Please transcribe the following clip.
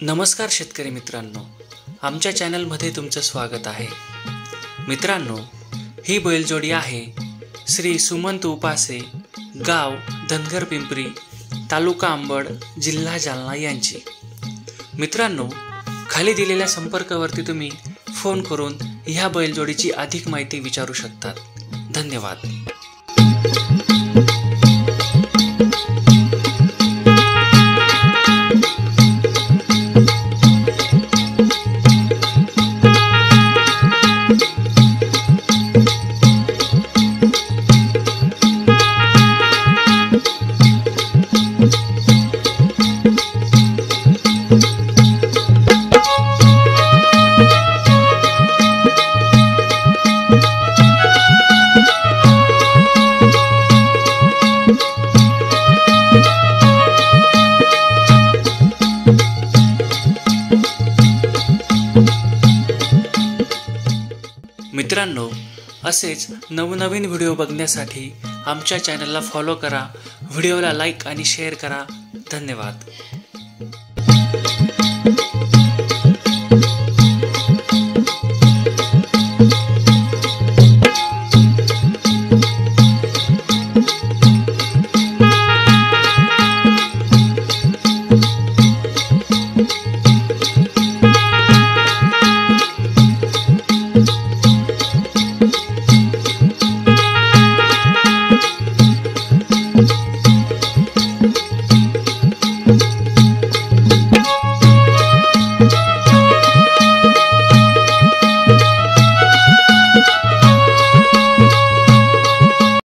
नमस्कार शेतकरी मित्रांनो. आमच्या चॅनलमध्ये तुमचं स्वागत आहे. मित्रांनो ही बैलजोडी आहे श्री सुमंत उपासे गाव धनगर पिंपरी तालुका अंबड जिल्हा जालना यांची. मित्रांनो खाली दिलेल्या संपर्कावरती तुम्ही फोन करून ह्या बैलजोडीची अधिक माहिती विचारू शकतात. धन्यवाद. मित्रांनो असेच नवनवीन व्हिडिओ बघण्यासाठी आमच्या चॅनलला फॉलो करा व्हिडिओला लाईक आणि शेअर करा. धन्यवाद.